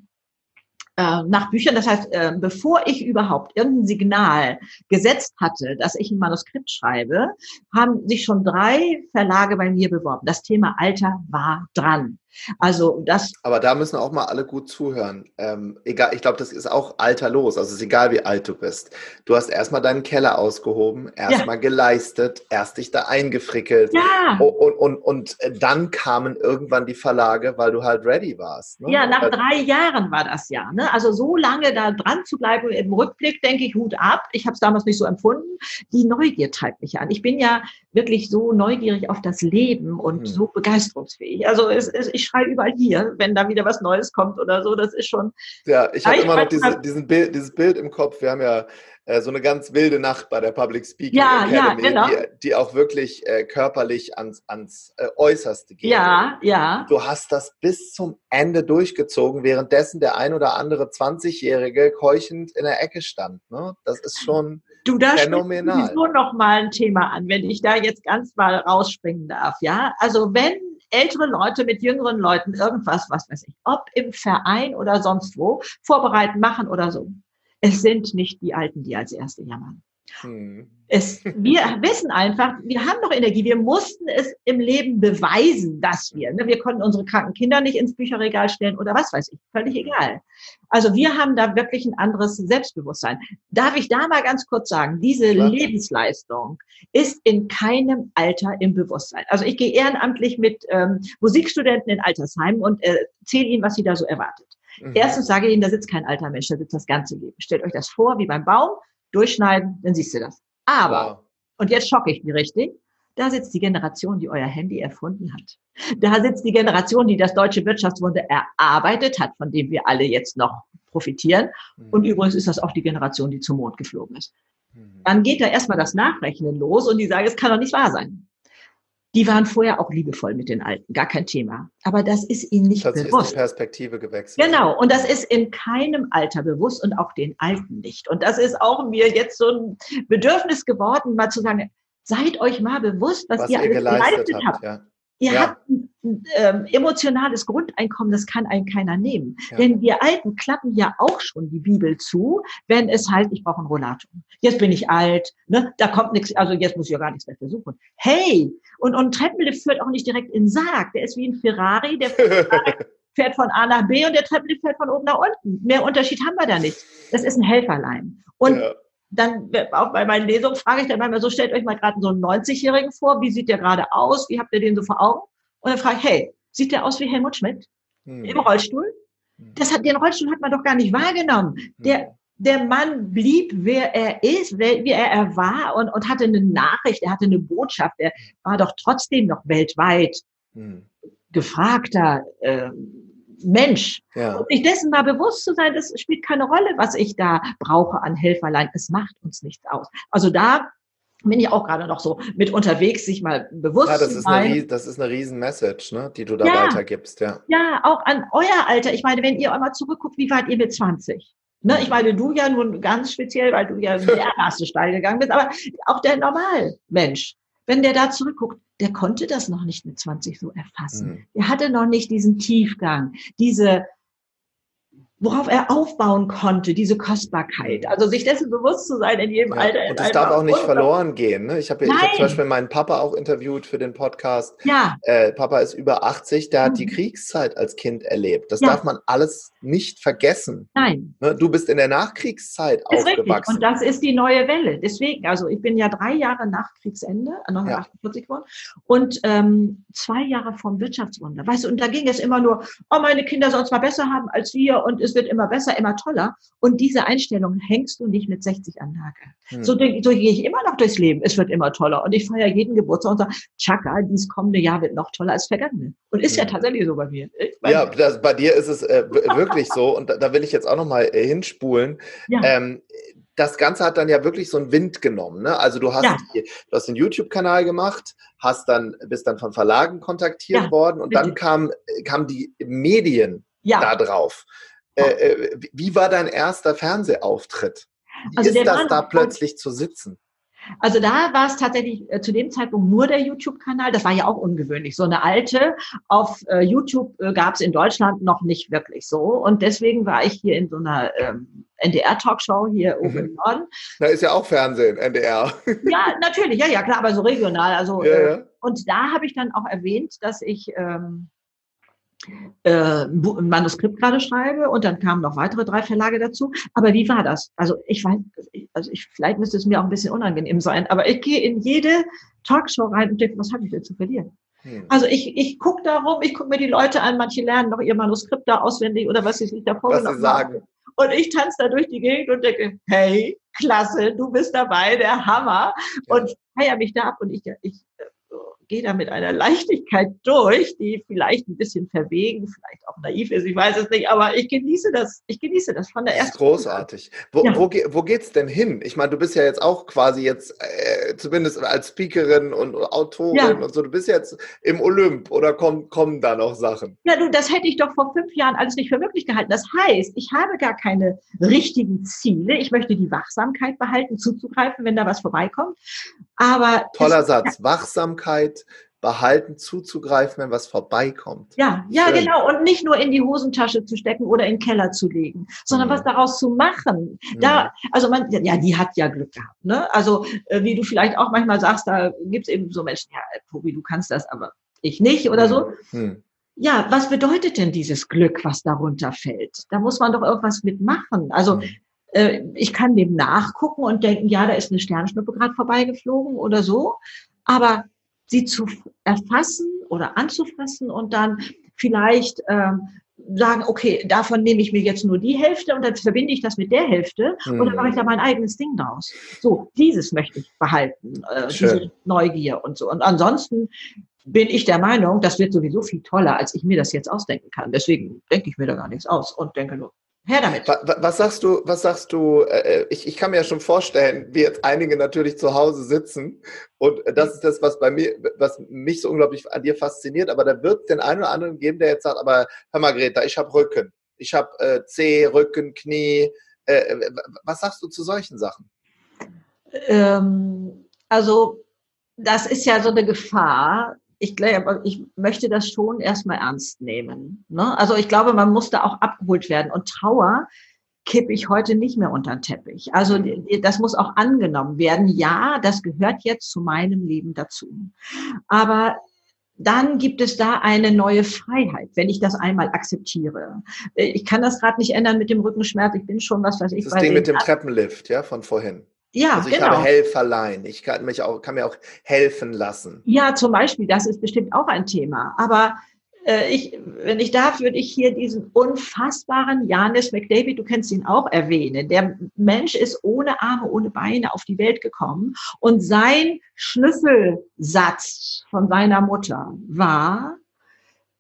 äh, nach Büchern. Das heißt, äh, bevor ich überhaupt irgendein Signal gesetzt hatte, dass ich ein Manuskript schreibe, haben sich schon drei Verlage bei mir beworben. Das Thema Alter war dran. Also das. Aber da müssen auch mal alle gut zuhören. Ähm, egal, ich glaube, das ist auch alterlos. Also es ist egal, wie alt du bist. Du hast erstmal deinen Keller ausgehoben, erstmal ja. geleistet, erst dich da eingefrickelt. Ja. Und, und, und, und, dann kamen irgendwann die Verlage, weil du halt ready warst. Ne? Ja, nach drei Jahren war das ja. Ne? Also so lange da dran zu bleiben, im Rückblick denke ich, Hut ab. Ich habe es damals nicht so empfunden. Die Neugier treibt mich an. Ich bin ja wirklich so neugierig auf das Leben und hm. so begeisterungsfähig. Also es, es, ich schreie überall hier, wenn da wieder was Neues kommt oder so. Das ist schon. Ja, ich habe immer noch diese, diesen Bild, dieses Bild im Kopf. Wir haben ja äh, so eine ganz wilde Nacht bei der Public Speaking ja, Academy, ja, genau. die, die, auch wirklich äh, körperlich ans, ans äh, Äußerste geht. Ja, ja. Du hast das bis zum Ende durchgezogen, währenddessen der ein oder andere 20-Jährige keuchend in der Ecke stand. Ne? Das ist schon du, da phänomenal. Du noch mal ein Thema an, wenn ich da jetzt ganz mal rausspringen darf. Ja, also wenn ältere Leute mit jüngeren Leuten irgendwas, was weiß ich, ob im Verein oder sonst wo, vorbereiten, machen oder so. Es sind nicht die Alten, die als Erste jammern. Hm. Es, wir wissen einfach, wir haben noch Energie. Wir mussten es im Leben beweisen, dass wir. Ne, wir konnten unsere kranken Kinder nicht ins Bücherregal stellen oder was weiß ich. Völlig egal. Also wir haben da wirklich ein anderes Selbstbewusstsein. Darf ich da mal ganz kurz sagen, diese Klar. Lebensleistung ist in keinem Alter im Bewusstsein. Also ich gehe ehrenamtlich mit ähm, Musikstudenten in Altersheimen und äh, erzähle ihnen, was sie da so erwartet. Mhm. Erstens sage ich ihnen, da sitzt kein alter Mensch, da sitzt das ganze Leben. Stellt euch das vor, wie beim Baum, durchschneiden, dann siehst du das. Aber, und jetzt schocke ich die richtig, da sitzt die Generation, die euer Handy erfunden hat. Da sitzt die Generation, die das deutsche Wirtschaftswunder erarbeitet hat, von dem wir alle jetzt noch profitieren. Mhm. Und übrigens ist das auch die Generation, die zum Mond geflogen ist. Mhm. Dann geht da erstmal das Nachrechnen los und die sagen, es kann doch nicht wahr sein. Die waren vorher auch liebevoll mit den Alten, gar kein Thema. Aber das ist ihnen nicht Plötzlich bewusst. Ist die Perspektive gewechselt. Genau, und das ist in keinem Alter bewusst und auch den Alten nicht. Und das ist auch mir jetzt so ein Bedürfnis geworden, mal zu sagen, seid euch mal bewusst, was, was ihr, ihr alles geleistet habt. habt. Ja. Ihr ja. habt ähm, emotionales Grundeinkommen, das kann einen keiner nehmen. Ja. Denn wir Alten klappen ja auch schon die Bibel zu, wenn es heißt, ich brauche einen Rollator. Jetzt bin ich alt, ne? da kommt nichts, also jetzt muss ich ja gar nichts mehr versuchen. Hey, und, und ein Treppenlift führt auch nicht direkt in den Sarg. Der ist wie ein Ferrari, der fährt von A nach B und der Treppenlift fährt von oben nach unten. Mehr Unterschied haben wir da nicht. Das ist ein Helferlein. Und ja dann auch bei meinen Lesungen frage ich dann manchmal so, stellt euch mal gerade so einen 90-Jährigen vor, wie sieht der gerade aus, wie habt ihr den so vor Augen? Und dann frage ich, hey, sieht der aus wie Helmut Schmidt? Hm. Im Rollstuhl? Hm. Das hat, den Rollstuhl hat man doch gar nicht wahrgenommen. Hm. Der, der Mann blieb, wer er ist, wie er, er war und, und hatte eine Nachricht, er hatte eine Botschaft, er war doch trotzdem noch weltweit hm. gefragter äh, Mensch. Ja. Und sich dessen mal bewusst zu sein, das spielt keine Rolle, was ich da brauche an Helferlein. Es macht uns nichts aus. Also da bin ich auch gerade noch so mit unterwegs, sich mal bewusst ja, das zu sein. Ist eine, das ist eine riesen Message, ne, die du da ja, weitergibst, ja. Ja, auch an euer Alter. Ich meine, wenn ihr einmal zurückguckt, wie wart ihr mit 20? Ne, ich meine, du ja nun ganz speziell, weil du ja der erste Steil gegangen bist, aber auch der Normalmensch, wenn der da zurückguckt, der konnte das noch nicht mit 20 so erfassen. Mhm. Er hatte noch nicht diesen Tiefgang, diese worauf er aufbauen konnte, diese Kostbarkeit. Also sich dessen bewusst zu sein in jedem ja, Alter. Und das darf auch nicht verloren gehen. Ne? Ich habe hab zum Beispiel meinen Papa auch interviewt für den Podcast. Ja. Äh, Papa ist über 80, der mhm. hat die mhm. Kriegszeit als Kind erlebt. Das ja. darf man alles nicht vergessen. Nein. Ne? Du bist in der Nachkriegszeit ist aufgewachsen. Richtig. Und das ist die neue Welle. Deswegen, also ich bin ja drei Jahre nach Kriegsende, 1948 ja. geworden, und ähm, zwei Jahre vom Wirtschaftswunder. Weißt du, und da ging es immer nur, oh, meine Kinder sollen es mal besser haben als wir und es wird immer besser, immer toller. Und diese Einstellung hängst du nicht mit 60 an Nagel. Hm. So, so gehe ich immer noch durchs Leben. Es wird immer toller. Und ich feiere jeden Geburtstag und sage, Chaka, dieses kommende Jahr wird noch toller als vergangene. Und ist hm. ja tatsächlich so bei mir. ja, das, bei dir ist es äh, wirklich so. Und da, da, will ich jetzt auch noch mal äh, hinspulen. Ja. Ähm, das Ganze hat dann ja wirklich so einen Wind genommen. Ne? Also du hast, ja. die, du hast den YouTube-Kanal gemacht, hast dann, bist dann von Verlagen kontaktiert ja, worden und bitte. dann kam, kamen die Medien ja. da drauf. Äh, äh wie war dein erster Fernsehauftritt? Wie also ist das da plötzlich zu sitzen? Also da war es tatsächlich äh, zu dem Zeitpunkt nur der YouTube-Kanal. Das war ja auch ungewöhnlich. So eine alte auf äh, YouTube äh, gab es in Deutschland noch nicht wirklich so. Und deswegen war ich hier in so einer ähm, NDR-Talkshow hier oben mhm. im Norden. Da ist ja auch Fernsehen, NDR. ja, natürlich, ja, ja, klar, aber so regional. Also ja, ja. Äh, und da habe ich dann auch erwähnt, dass ich ähm, äh, ein Manuskript gerade schreibe und dann kamen noch weitere drei Verlage dazu. Aber wie war das? Also ich weiß, also ich, vielleicht müsste es mir auch ein bisschen unangenehm sein, aber ich gehe in jede Talkshow rein und denke, was habe ich denn zu verlieren? Hm. Also ich, ich gucke darum, ich gucke mir die Leute an, manche lernen noch ihr Manuskript da auswendig oder was sie sich da vorgenommen haben. Und ich tanze da durch die Gegend und denke, hey, klasse, du bist dabei, der Hammer. Ja. Und feier mich da ab und ich, ich gehe da mit einer Leichtigkeit durch, die vielleicht ein bisschen verwegen, vielleicht auch naiv ist, ich weiß es nicht, aber ich genieße das, ich genieße das von der ersten. Großartig. Wo, ja. wo, wo geht's denn hin? Ich meine, du bist ja jetzt auch quasi jetzt, äh, zumindest als Speakerin und Autorin ja. und so, du bist jetzt im Olymp oder kommen, kommen da noch Sachen? Ja, du, das hätte ich doch vor fünf Jahren alles nicht für möglich gehalten. Das heißt, ich habe gar keine richtigen Ziele. Ich möchte die Wachsamkeit behalten, zuzugreifen, wenn da was vorbeikommt. Aber Toller Satz. Wachsamkeit behalten, zuzugreifen, wenn was vorbeikommt. Ja, ja, Schön. genau. Und nicht nur in die Hosentasche zu stecken oder in den Keller zu legen, sondern mhm. was daraus zu machen. Da, mhm. also man, ja, die hat ja Glück gehabt. Ne? Also äh, wie du vielleicht auch manchmal sagst, da gibt es eben so Menschen, ja, Tobi, du kannst das, aber ich nicht oder so. Mhm. Ja, was bedeutet denn dieses Glück, was darunter fällt? Da muss man doch irgendwas mitmachen. Also mhm. äh, ich kann dem nachgucken und denken, ja, da ist eine Sternschnuppe gerade vorbeigeflogen oder so. Aber sie zu erfassen oder anzufassen und dann vielleicht ähm, sagen, okay, davon nehme ich mir jetzt nur die Hälfte und dann verbinde ich das mit der Hälfte mhm. und dann mache ich da mein eigenes Ding draus. So, dieses möchte ich behalten, äh, diese Neugier und so. Und ansonsten bin ich der Meinung, das wird sowieso viel toller, als ich mir das jetzt ausdenken kann. Deswegen denke ich mir da gar nichts aus und denke nur, Her damit. Was sagst du, was sagst du, äh, äh, ich, ich kann mir ja schon vorstellen, wie jetzt einige natürlich zu Hause sitzen und das ist das, was bei mir, was mich so unglaublich an dir fasziniert, aber da wird es den einen oder anderen geben, der jetzt sagt, aber hör mal Greta, ich habe Rücken, ich habe äh, Zeh, Rücken, Knie, äh, äh was sagst du zu solchen Sachen? Ähm, also das ist ja so eine Gefahr, ich glaube, ich möchte das schon erstmal ernst nehmen. Ne? Also ich glaube, man muss da auch abgeholt werden. Und Trauer kippe ich heute nicht mehr unter den Teppich. Also das muss auch angenommen werden. Ja, das gehört jetzt zu meinem Leben dazu. Aber dann gibt es da eine neue Freiheit, wenn ich das einmal akzeptiere. Ich kann das gerade nicht ändern mit dem Rückenschmerz. Ich bin schon, was weiß ich. Das Ding mit dem Treppenlift, ja, von vorhin. Ja, also ich genau. habe Helferlein. Ich kann, mich auch, kann mir auch helfen lassen. Ja, zum Beispiel, das ist bestimmt auch ein Thema. Aber äh, ich, wenn ich darf, würde ich hier diesen unfassbaren Janis McDavid, du kennst ihn auch, erwähnen. Der Mensch ist ohne Arme, ohne Beine auf die Welt gekommen und sein Schlüsselsatz von seiner Mutter war,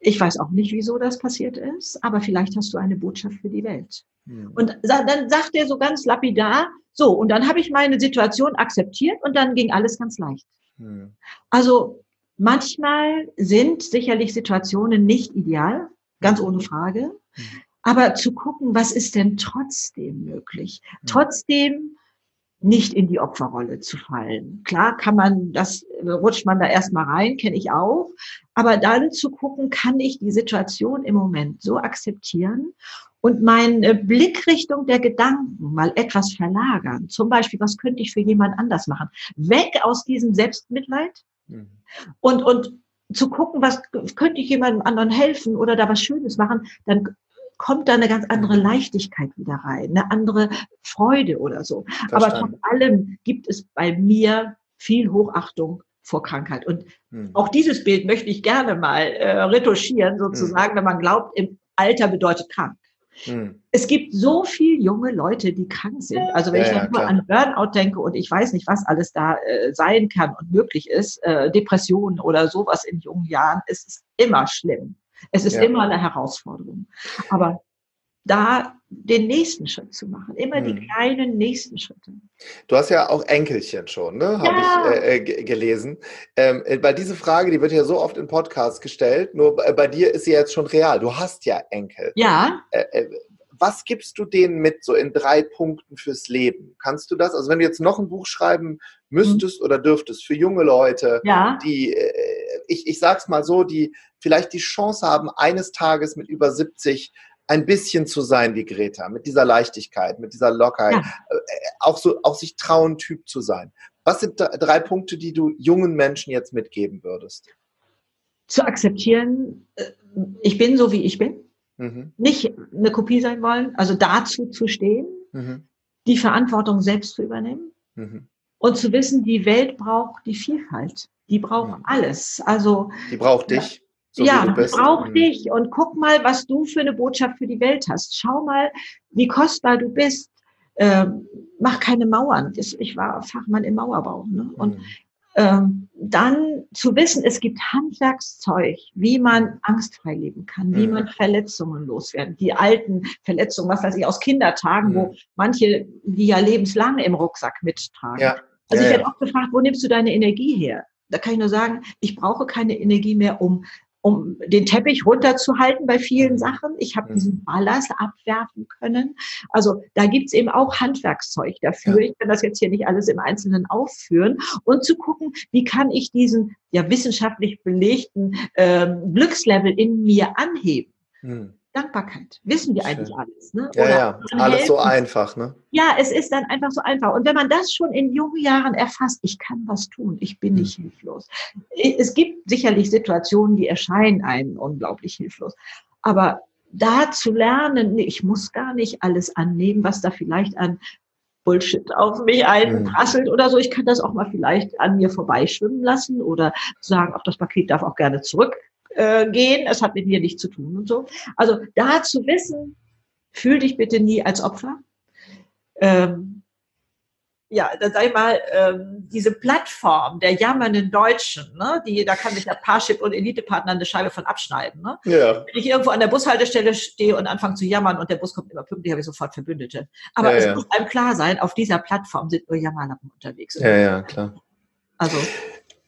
ich weiß auch nicht, wieso das passiert ist, aber vielleicht hast du eine Botschaft für die Welt. Hm. Und dann sagt er so ganz lapidar, so, und dann habe ich meine Situation akzeptiert und dann ging alles ganz leicht. Hm. Also manchmal sind sicherlich Situationen nicht ideal, ganz ohne Frage. Hm. Aber zu gucken, was ist denn trotzdem möglich? Hm. Trotzdem nicht in die Opferrolle zu fallen. Klar kann man, das rutscht man da erstmal rein, kenne ich auch. Aber dann zu gucken, kann ich die Situation im Moment so akzeptieren und meine Blickrichtung der Gedanken mal etwas verlagern. Zum Beispiel, was könnte ich für jemand anders machen? Weg aus diesem Selbstmitleid mhm. und, und zu gucken, was könnte ich jemandem anderen helfen oder da was Schönes machen, dann kommt da eine ganz andere Leichtigkeit wieder rein, eine andere Freude oder so. Verstanden. Aber von allem gibt es bei mir viel Hochachtung vor Krankheit. Und hm. auch dieses Bild möchte ich gerne mal äh, retuschieren, sozusagen, hm. wenn man glaubt, im Alter bedeutet krank. Hm. Es gibt so viele junge Leute, die krank sind. Also wenn ja, ich ja, nur an Burnout denke und ich weiß nicht, was alles da äh, sein kann und möglich ist, äh, Depressionen oder sowas in jungen Jahren, es ist immer schlimm. Es ist ja. immer eine Herausforderung. Aber da den nächsten Schritt zu machen, immer hm. die kleinen nächsten Schritte. Du hast ja auch Enkelchen schon, ne? Habe ja. ich äh, äh gelesen. Ähm, äh, weil diese Frage, die wird ja so oft in Podcasts gestellt, nur bei, dir ist sie jetzt schon real. Du hast ja Enkel. Ja. Äh, äh, was gibst du denen mit so in drei Punkten fürs Leben? Kannst du das? Also wenn du jetzt noch ein Buch schreiben müsstest mhm. oder dürftest für junge Leute, ja. die, ich, ich sag's mal so, die vielleicht die Chance haben, eines Tages mit über 70 ein bisschen zu sein wie Greta, mit dieser Leichtigkeit, mit dieser Lockerheit, ja. Äh, auch so, auch sich trauen, Typ zu sein. Was sind drei Punkte, die du jungen Menschen jetzt mitgeben würdest? Zu akzeptieren, äh, ich bin so, wie ich bin. Mhm. Nicht eine Kopie sein wollen, also dazu zu stehen, mhm. die Verantwortung selbst zu übernehmen mhm. und zu wissen, die Welt braucht die Vielfalt. Die braucht mhm. alles. Also die braucht dich. So ja, brauch mhm. dich und guck mal, was du für eine Botschaft für die Welt hast. Schau mal, wie kostbar du bist. Ähm, mach keine Mauern. Ich war Fachmann im Mauerbau. Ne? Und mhm. ähm, dann zu wissen, es gibt Handwerkszeug, wie man angstfrei leben kann, wie mhm. man Verletzungen loswerden. Die alten Verletzungen, was weiß ich, aus Kindertagen, mhm. wo manche die ja lebenslang im Rucksack mittragen. Ja. Also ja, ich werde ja. auch gefragt, wo nimmst du deine Energie her? Da kann ich nur sagen, ich brauche keine Energie mehr, um um den Teppich runterzuhalten bei vielen Mhm. Sachen. Ich habe Mhm. diesen Ballast abwerfen können. Also da gibt's eben auch Handwerkszeug dafür. Ja. Ich kann das jetzt hier nicht alles im Einzelnen aufführen. Und zu gucken, wie kann ich diesen ja wissenschaftlich belegten ähm, Glückslevel in mir anheben. Hm. Dankbarkeit. Wissen wir Schön. eigentlich alles. Ne? Ja, ja, alles so einfach, ne? Ja, es ist dann einfach so einfach. Und wenn man das schon in jungen Jahren erfasst, ich kann was tun, ich bin Hm. nicht hilflos. Es gibt sicherlich Situationen, die erscheinen einem unglaublich hilflos. Aber da zu lernen, ich muss gar nicht alles annehmen, was da vielleicht an Bullshit auf mich Hm. einprasselt oder so. Ich kann das auch mal vielleicht an mir vorbeischwimmen lassen oder sagen, auch das Paket darf auch gerne zurückgehen. Äh, gehen. es hat mit mir nichts zu tun und so. Also da zu wissen, fühl dich bitte nie als Opfer. Ähm, ja, dann sag ich mal, ähm, diese Plattform der jammernden Deutschen, ne, die, da kann sich ja Parship und Elitepartner eine Scheibe von abschneiden. Ne? Ja. Wenn ich irgendwo an der Bushaltestelle stehe und anfange zu jammern und der Bus kommt immer pünktlich, habe ich sofort Verbündete. Aber Ja, es ja. muss einem klar sein, auf dieser Plattform sind nur Jammerlappen unterwegs. Ja, ja, klar. Also,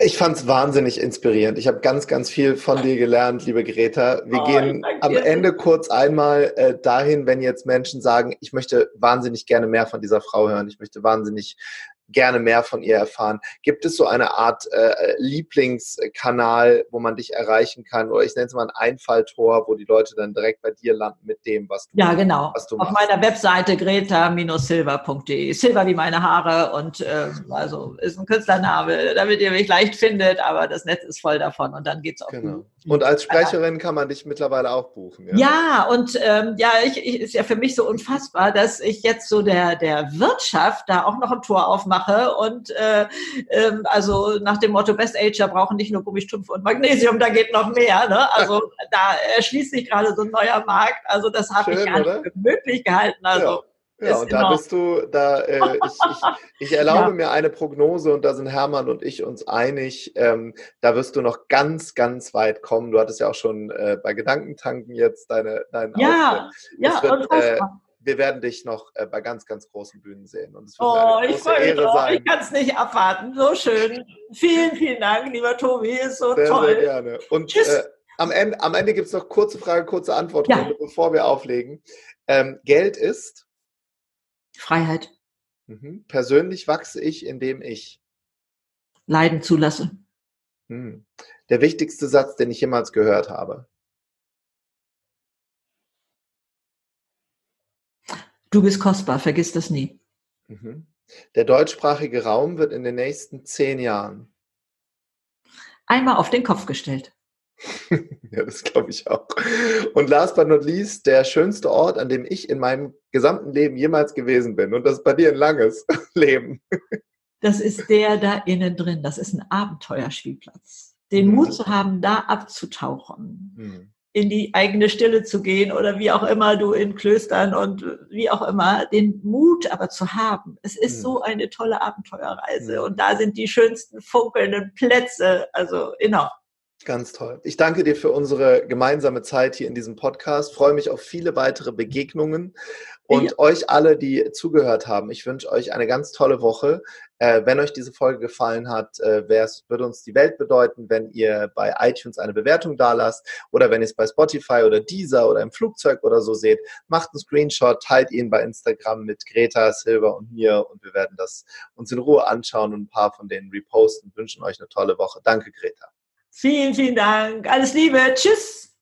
Ich fand es wahnsinnig inspirierend. Ich habe ganz, ganz viel von dir gelernt, liebe Greta. Wir Oh, gehen am. Ende kurz einmal äh, dahin, wenn jetzt Menschen sagen, ich möchte wahnsinnig gerne mehr von dieser Frau hören, ich möchte wahnsinnig gerne mehr von ihr erfahren. Gibt es so eine Art äh, Lieblingskanal, wo man dich erreichen kann? Oder ich nenne es mal ein Einfalltor, wo die Leute dann direkt bei dir landen mit dem, was du ja, genau. was du Auf machst. meiner Webseite greta-silver.de. Silver wie meine Haare und ähm, also ist ein Künstlername, damit ihr mich leicht findet, aber das Netz ist voll davon und dann geht's auch Genau. Und als Sprecherin kann man dich mittlerweile auch buchen. Ja, und ähm, ja, ich, ich, ist ja für mich so unfassbar, dass ich jetzt so der, der Wirtschaft da auch noch ein Tor aufmache und äh, ähm, also nach dem Motto Best Ager brauchen nicht nur Gummistrümpfe und Magnesium, da geht noch mehr. Ne? Also da erschließt sich gerade so ein neuer Markt. Also das habe ich gar nicht für möglich gehalten. Also Ja, Ist und da bist du, da, äh, ich, ich, ich erlaube Ja. mir eine Prognose und da sind Hermann und ich uns einig, ähm, da wirst du noch ganz, ganz weit kommen. Du hattest ja auch schon äh, bei Gedankentanken jetzt deine, deinen ja, ja, Es wird, unfassbar. wir werden dich noch äh, bei ganz, ganz großen Bühnen sehen. Und es wird Oh, ich freue mich Ehre drauf. sein. Ich kann es nicht abwarten. So schön. Vielen, vielen Dank, lieber Tobi. Ist so Sehr, toll. sehr gerne. Und Tschüss. äh, am Ende, am Ende gibt es noch kurze Frage, kurze Antwort, Ja. bevor wir auflegen. Ähm, Geld ist, Freiheit. mhm. persönlich wachse ich, indem ich. Leiden zulasse. Hm. Der wichtigste Satz, den ich jemals gehört habe. Du bist kostbar, vergiss das nie. Mhm. Der deutschsprachige Raum wird in den nächsten zehn Jahren. Einmal auf den Kopf gestellt. ja, das glaube ich auch. Und last but not least, der schönste Ort, an dem ich in meinem gesamten Leben jemals gewesen bin. Und das ist bei dir ein langes Leben. Das ist der da innen drin. Das ist ein Abenteuerspielplatz. Den Mhm. Mut zu haben, da abzutauchen, Hm. in die eigene Stille zu gehen oder wie auch immer du in Klöstern und wie auch immer, den Mut aber zu haben. Es ist Mhm. so eine tolle Abenteuerreise Mhm. und da sind die schönsten funkelnden Plätze. Also, genau. Ganz toll. Ich danke dir für unsere gemeinsame Zeit hier in diesem Podcast. Freue mich auf viele weitere Begegnungen und Ja. euch alle, die zugehört haben. Ich wünsche euch eine ganz tolle Woche. Äh, wenn euch diese Folge gefallen hat, äh, würde uns die Welt bedeuten, wenn ihr bei iTunes eine Bewertung dalasst oder wenn ihr es bei Spotify oder Deezer oder im Flugzeug oder so seht. Macht einen Screenshot, teilt ihn bei Instagram mit Greta, Silver und mir und wir werden das uns in Ruhe anschauen und ein paar von denen reposten. Wünschen euch eine tolle Woche. Danke, Greta. Vielen, vielen Dank. Alles Liebe. Tschüss.